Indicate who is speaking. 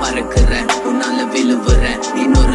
Speaker 1: பறக்குறேன் உன்னால விழுவுறேன். இன்னொரு